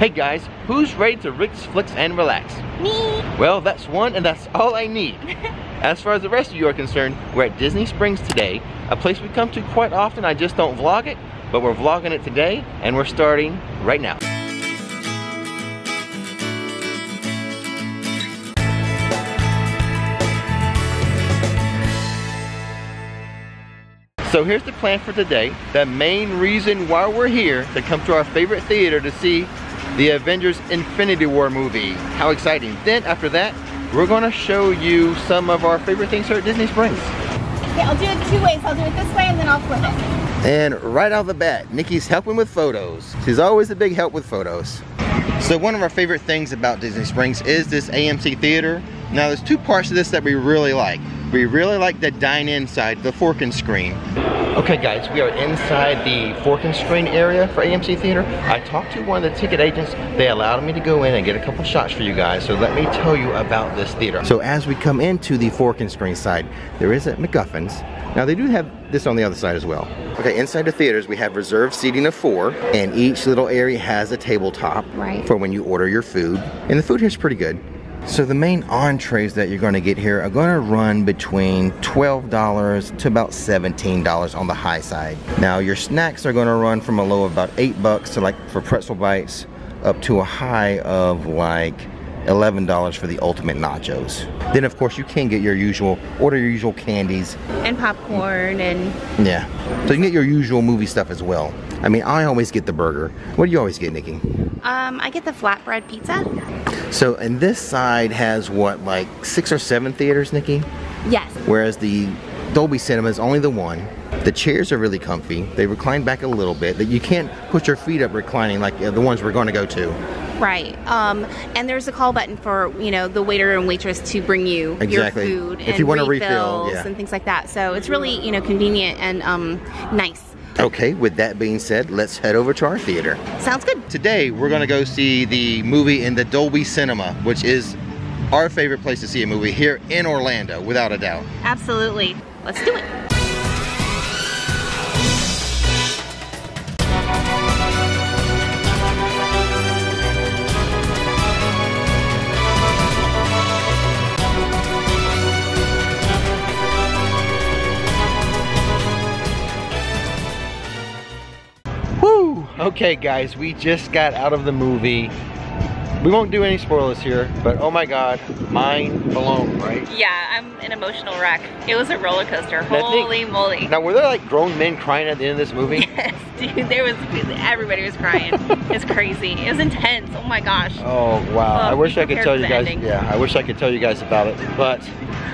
Hey guys, who's ready to Rix Flix and relax? Me. Well, that's one and that's all I need. As far as the rest of you are concerned, we're at Disney Springs today, a place we come to quite often, I just don't vlog it, but we're vlogging it today and we're starting right now. So here's the plan for today. The main reason why we're here to come to our favorite theater to see the Avengers Infinity War movie. How exciting. Then after that, we're gonna show you some of our favorite things here at Disney Springs. Okay, I'll do it two ways. I'll do it this way and then I'll flip it. And right out the bat, Nikki's helping with photos. She's always a big help with photos. So one of our favorite things about Disney Springs is this AMC theater. Now there's two parts of this that we really like. We really like the dine-in side, the fork and screen. Okay guys, we are inside the fork and screen area for AMC Theater. I talked to one of the ticket agents. They allowed me to go in and get a couple shots for you guys. So let me tell you about this theater. So as we come into the fork and screen side, there is a MacGuffin's. Now they do have this on the other side as well. Okay, inside the theaters we have reserved seating of four and each little area has a tabletop Right. for when you order your food. And the food here is pretty good. So the main entrees that you're going to get here are going to run between $12 to about $17 on the high side. Now your snacks are going to run from a low of about 8 bucks to like for pretzel bites up to a high of like $11 for the ultimate nachos. Then of course you can get your usual, order your usual candies. And popcorn and Yeah. So you can get your usual movie stuff as well. I mean, I always get the burger. What do you always get, Nikki? um, I get the flatbread pizza. So, and this side has what, like six or seven theaters, Nikki? Yes. Whereas the Dolby Cinema is only the one. The chairs are really comfy. They recline back a little bit. That you can't put your feet up reclining like uh, the ones we're going to go to. Right. Um, and there's a call button for you know the waiter and waitress to bring you Exactly. your food If and you want a refill, yeah. and things like that. So it's really you know convenient and um, nice. Okay, with that being said, let's head over to our theater. Sounds good. Today, we're going to go see the movie in the Dolby Cinema, which is our favorite place to see a movie here in Orlando, without a doubt. Absolutely. Let's do it. Okay, guys, we just got out of the movie. We won't do any spoilers here, but oh my god, mind blown, right? Yeah, I'm an emotional wreck. It was a roller coaster. Holy moly. Now, were there like grown men crying at the end of this movie? Yes, dude, there was everybody was crying. it's crazy. It was intense. Oh my gosh. Oh wow! I wish I could tell you guys. ending. Yeah, I wish I could tell you guys about it, but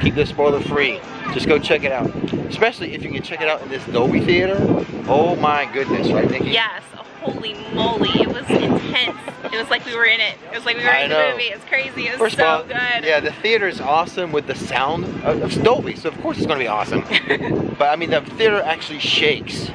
keep this spoiler free. Just go check it out, especially if you can check it out in this Dolby theater. Oh my goodness, right, Nikki? Yes. Holy moly. It was intense. It was like we were in it. It was like we were I in know. the movie. It's crazy. It was so all, good. yeah, the theater is awesome with the sound of, Dolby, so of course it's going to be awesome. but I mean, the theater actually shakes.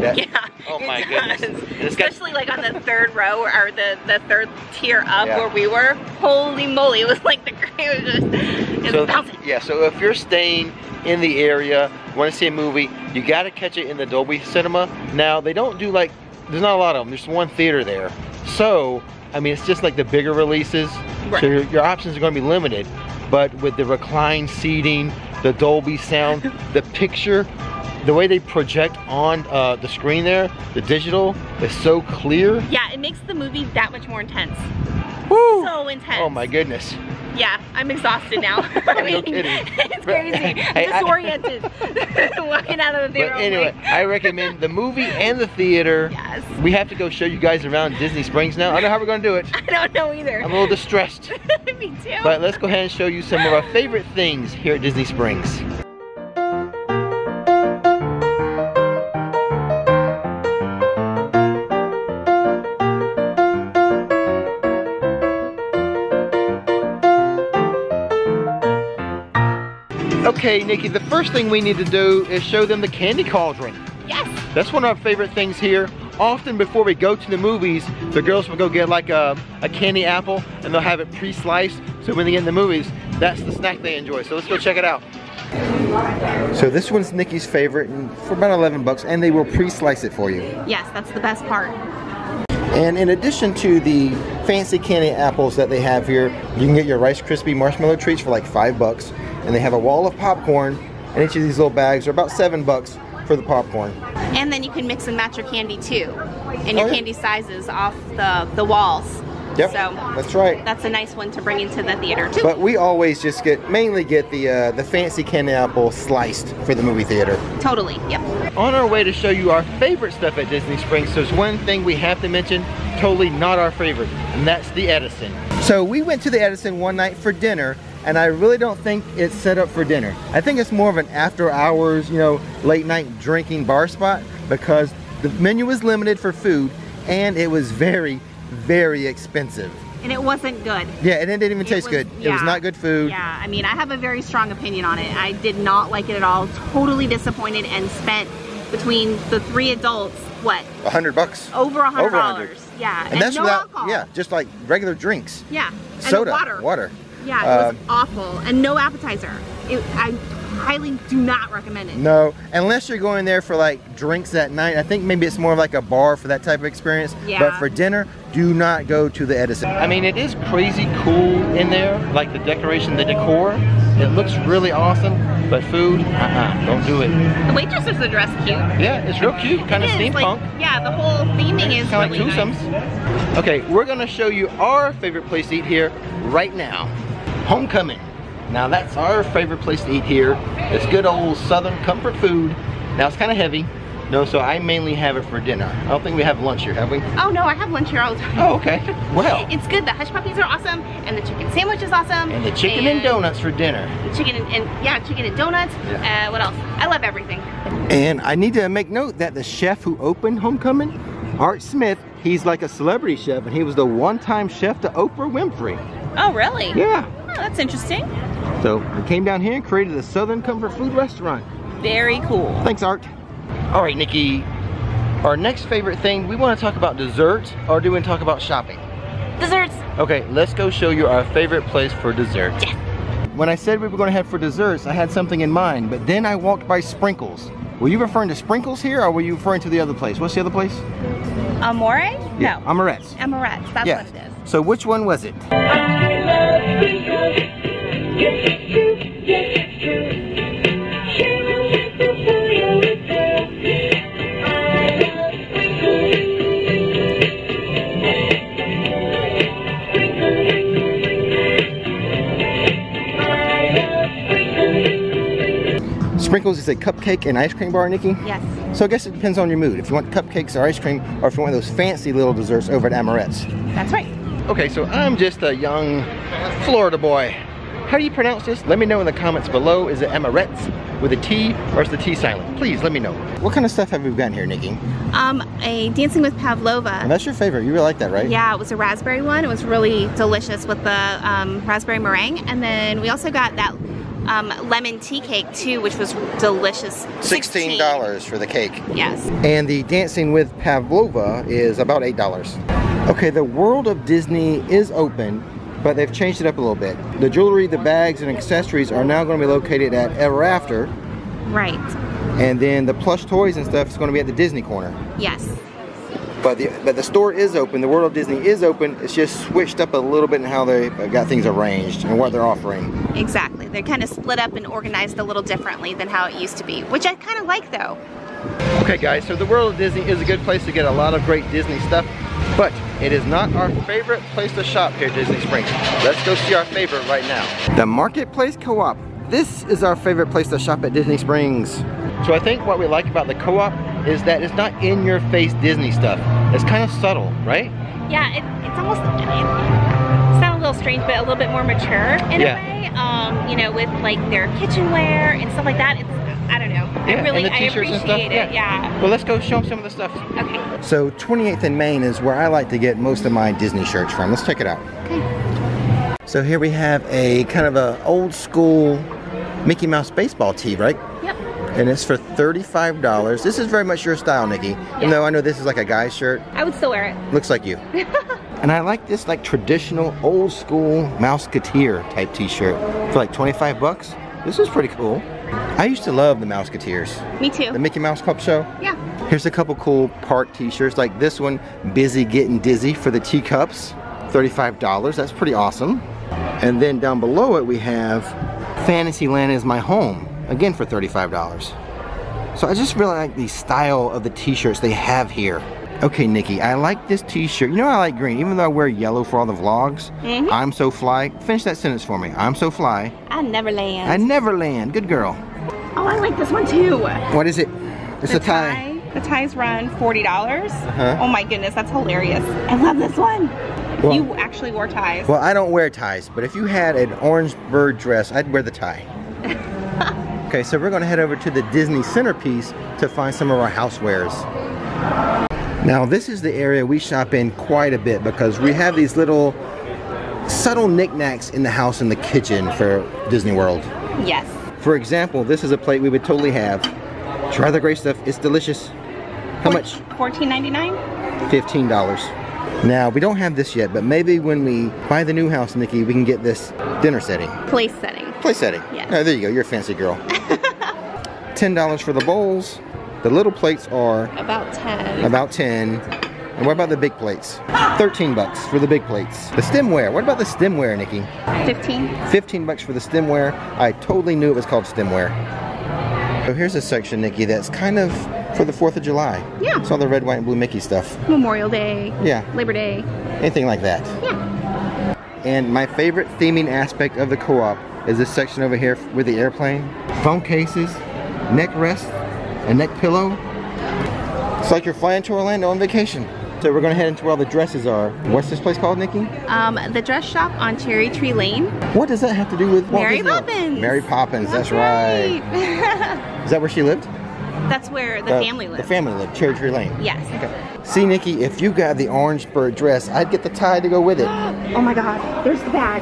That- Yeah, Oh my does. goodness. Got- Especially like on the third row or the, the third tier up Yeah. where we were. Holy moly. It was like the it was just it was So, bouncing. yeah, so if you're staying in the area, want to see a movie, you got to catch it in the Dolby Cinema. Now, they don't do like, there's not a lot of them. There's one theater there. So, I mean, it's just like the bigger releases. Right. So your, your options are going to be limited. But with the reclined seating, the Dolby sound, the picture, the way they project on uh, the screen there, the digital is so clear. Yeah, it makes the movie that much more intense. Woo! So intense. Oh my goodness. Yeah, I'm exhausted now. I No mean, kidding. it's crazy. Hey, I- disoriented. Walking out of the But theater. I'm anyway, like, I recommend the movie and the theater. yes. We have to go show you guys around Disney Springs now. I don't know how we're gonna do it. I don't know either. I'm a little distressed. Me too. But let's go ahead and show you some of our favorite things here at Disney Springs. Okay, Nikki, the first thing we need to do is show them the candy cauldron. yes. That's one of our favorite things here. Often before we go to the movies, the girls will go get like a, a candy apple and they'll have it pre-sliced. So when they get in the movies, that's the snack they enjoy. So let's go check it out. So this one's Nikki's favorite and for about 11 bucks and they will pre-slice it for you. Yes, that's the best part. And in addition to the fancy candy apples that they have here, you can get your Rice Krispie marshmallow treats for like five bucks. And they have a wall of popcorn, and each of these little bags are about seven bucks for the popcorn. And then you can mix and match your candy too, and your Oh, yeah. candy sizes off the the walls. Yep, So that's right. that's a nice one to bring into the theater too. But we always just get, mainly get the uh, the fancy candy apple sliced for the movie theater. totally. Yep. On our way to show you our favorite stuff at Disney Springs, there's one thing we have to mention, totally not our favorite, and that's the Edison. So we went to the Edison one night for dinner, and I really don't think it's set up for dinner. I think it's more of an after hours, you know, late night drinking bar spot because the menu was limited for food and it was very, very expensive. And it wasn't good. Yeah, and it didn't even It taste was- good. It was not good food. Yeah, I mean, I have a very strong opinion on it. I did not like it at all. Totally disappointed and spent between the three adults, what, A hundred bucks. over a hundred Over a hundred. dollars. Yeah, And, that's no without, alcohol. yeah, just like regular drinks. Yeah, and Soda, water. water. Yeah, it was Um, awful, and no appetizer. It, I highly do not recommend it. No, unless you're going there for like drinks that night. I think maybe it's more like a bar for that type of experience. Yeah. But for dinner, do not go to the Edison. I mean, it is crazy cool in there, like the decoration, the decor. It looks really awesome, but food, uh-uh, don't do it. The waitresses are dressed cute. Yeah, it's real cute, kind of It is, steampunk. Like, yeah, the whole theming is Kind of really like nice. Okay, we're gonna show you our favorite place to eat here right now. Homecoming. Now that's our favorite place to eat here. It's good old Southern comfort food. Now it's kind of heavy. No, so I mainly have it for dinner. I don't think we have lunch here, have we? Oh no, I have lunch here all the time. Oh, okay. Well, It's good. The hush puppies are awesome, and the chicken sandwich is awesome. and the chicken and donuts for dinner. Chicken and, and yeah, chicken and donuts. Yeah. Uh, what else? I love everything. And I need to make note that the chef who opened Homecoming, Art Smith, he's like a celebrity chef, and he was the one-time chef to Oprah Winfrey. Oh, really? Yeah. Oh, that's interesting. So he came down here and created a Southern Comfort Food Restaurant. Very cool. Thanks, Art. All right, Nikki. Our next favorite thing, we want to talk about dessert, or do we want to talk about shopping? Desserts. Okay, let's go show you our favorite place for dessert. Yes. When I said we were going to head for desserts, I had something in mind, but then I walked by Sprinkles. Were you referring to Sprinkles here, or were you referring to the other place? What's the other place? Amore? Yeah, No. Amorette's. Amarette's. That's Yes. what it is. So which one was it? Sprinkles is a cupcake and ice cream bar, Nikki. Yes. So I guess it depends on your mood. If you want cupcakes or ice cream, or if you want those fancy little desserts over at Amorette's. That's right. Okay, so I'm just a young Florida boy. How do you pronounce this? Let me know in the comments below. Is it Amorette's with a T or is the T silent? Please let me know. What kind of stuff have we got here, Nikki? Um, a Dancing with And Pavlova. that's your favorite. You really like that, right? Yeah, it was a raspberry one. It was really delicious with the um, raspberry meringue, and then we also got that um, lemon tea cake too, which was delicious. $16 for the cake. Yes. And the Dancing with Pavlova is about $8. Okay, the World of Disney is open, but they've changed it up a little bit. The jewelry, the bags, and accessories are now going to be located at Ever After, Right. and then the plush toys and stuff is going to be at the Disney corner. Yes. But the but the store is open. The World of Disney is open. It's just switched up a little bit in how they got things arranged and what they're offering. Exactly. They're kind of split up and organized a little differently than how it used to be, which I kind of like though. Okay, guys. So the World of Disney is a good place to get a lot of great Disney stuff, but it is not our favorite place to shop here at Disney Springs. Let's go see our favorite right now. The Marketplace Co-op. This is our favorite place to shop at Disney Springs. So I think what we like about the co-op is that it's not in your face Disney stuff. It's kind of subtle, right? Yeah, it, it's almost, it sounds a little strange, but a little bit more mature in Yeah. a way. Um, you know, with like their kitchenware and stuff like that. It's, I don't know. Yeah, I really, and the I t-shirts and appreciate stuff, it. Yeah. Well, let's go show them some of the stuff. Okay. So 28th and Main is where I like to get most of my Disney shirts from. Let's check it out. Okay. So here we have a kind of a old school Mickey Mouse baseball tee, right? And it's for $35. This is very much your style, Nikki. Even though I know this is like a guy's shirt. I would still wear it. Looks like you. and I like this like traditional old school Mouseketeer type t-shirt for like 25 bucks. This is pretty cool. I used to love the Mouseketeers. Me too. The Mickey Mouse Club show. Yeah. Here's a couple cool park t-shirts like this one, Busy Getting Dizzy for the teacups, $35. That's pretty awesome. And then down below it we have Fantasyland is my home, again for $35. So I just really like the style of the t-shirts they have here. Okay, Nikki, I like this t-shirt. You know I like green, even though I wear yellow for all the vlogs. Mhm. I'm so fly. Finish that sentence for me. I'm so fly. I never land. I never land. Good girl. oh, I like this one too. What is it? It's the a tie. The ties run $40. Uh-huh. Oh my goodness, that's hilarious. I love this one. Well- you actually wore ties. Well, I don't wear ties, but if you had an orange bird dress, I'd wear the tie. okay, so we're gonna head over to the Disney centerpiece to find some of our housewares. Now, this is the area we shop in quite a bit because we have these little subtle knickknacks in the house and the kitchen for Disney World. yes. For example, this is a plate we would totally have. Try the great stuff, it's delicious. How much? $14.99? $15. Now, we don't have this yet, but maybe when we buy the new house, Nikki, we can get this dinner setting. Place setting. Place setting. Yes. Oh, there you go, you're a fancy girl. $10 for the bowls. The little plates are About 10. about 10. And what about the big plates? 13 bucks for the big plates. The stemware, what about the stemware, Nikki? 15. 15 bucks for the stemware. I totally knew it was called stemware. So here's a section, Nikki, that's kind of for the 4th of July. Yeah. It's all the red, white, and blue Mickey stuff. Memorial Day. Yeah. Labor Day. Anything like that. Yeah. And my favorite theming aspect of the co-op is this section over here with the airplane. Phone cases, neck rest, a neck pillow. It's like you're flying to Orlando on vacation. So we're gonna head into where all the dresses are. What's this place called, Nikki? Um, the dress shop on Cherry Tree Lane. What does that have to do with Mary Poppins. Mary Poppins, that's, right. Is that where she lived? That's where the family lives. The family lived, Cherry Tree Lane. Yes. Okay. See, Nikki, if you got the orange bird dress, I'd get the tie to go with it. Oh my god, there's the bag.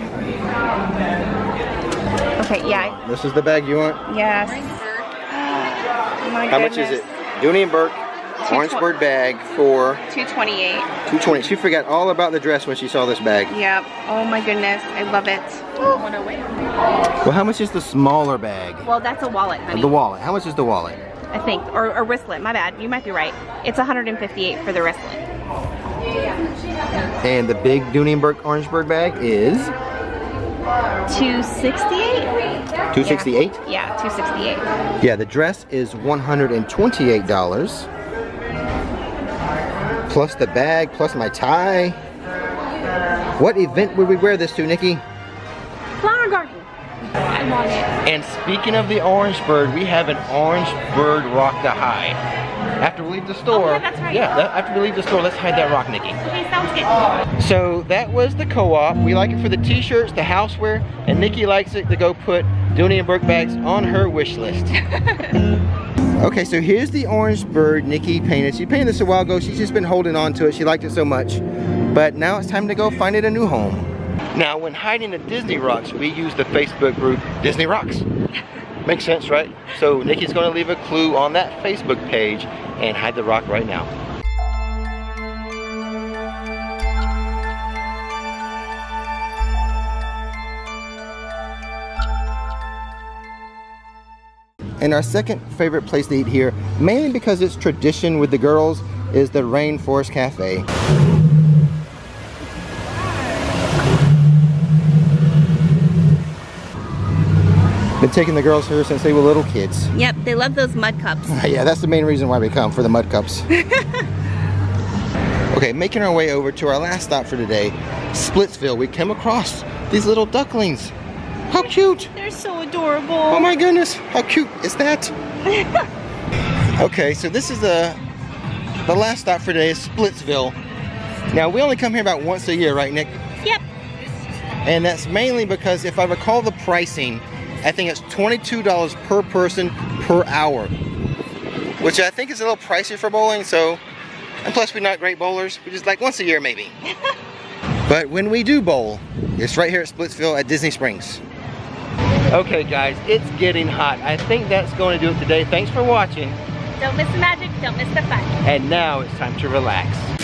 Okay, yeah. This is the bag you want? Yes. Oh my How much is it? Dooney and Bourke, orange bird bag for 228. 220. She forgot all about the dress when she saw this bag. Yep. Oh my goodness, I love it. Well, how much is the smaller bag? Well, that's a wallet, honey. The wallet. How much is the wallet? I think, or a wristlet. My bad. You might be right. It's 158 for the wristlet. And the big Dooney and Bourke orange bird bag is 268. 268. Yeah, 268. Yeah, the dress is $128. Plus the bag, plus my tie. What event would we wear this to, Nikki? Flower garden. I want it. And speaking of the orange bird, we have an orange bird rock to hide. After we leave the store. Oh, yeah, that's right. Yeah, that- after we leave the store, let's hide that rock, Nikki. Okay, sounds good. So that was the co-op. We like it for the t-shirts, the houseware, and Nikki likes it to go put Dooney and Bourke bags on her wish list. okay, so here's the orange bird Nikki painted. She painted this a while ago. She's just been holding on to it. She liked it so much. But now it's time to go find it a new home. Now, when hiding the Disney rocks, we use the Facebook group Disney Rocks. Makes sense, right? So Nikki's gonna leave a clue on that Facebook page and hide the rock right now. And our second favorite place to eat here, mainly because it's tradition with the girls, is the Rainforest Cafe. Been taking the girls here since they were little kids. Yep, they love those mud cups. yeah, that's the main reason why we come, for the mud cups. okay, making our way over to our last stop for today, Splitsville. We came across these little ducklings. How cute! They're so adorable. Oh my goodness, how cute is that? okay, so this is the the last stop for today is Splitsville. Now we only come here about once a year, right, Nick? Yep. And that's mainly because if I recall the pricing, I think it's $22 per person per hour. Which I think is a little pricey for bowling, so and plus we're not great bowlers, we just like once a year maybe. but when we do bowl, it's right here at Splitsville at Disney Springs. Okay guys, it's getting hot. I think that's going to do it today. Thanks for watching. Don't miss the magic, don't miss the fun. And now it's time to relax.